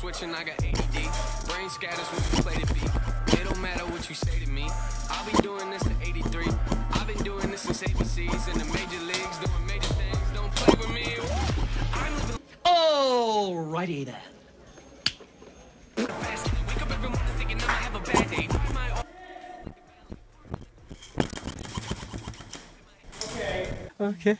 switching, I got ADD. Brain scatters when you play the beat. It don't matter what you say to me. I'll be doing this to 83. I've been doing this since ABCs in the major leagues, doing major things. Don't play with me. I'm living Alrighty then. Okay.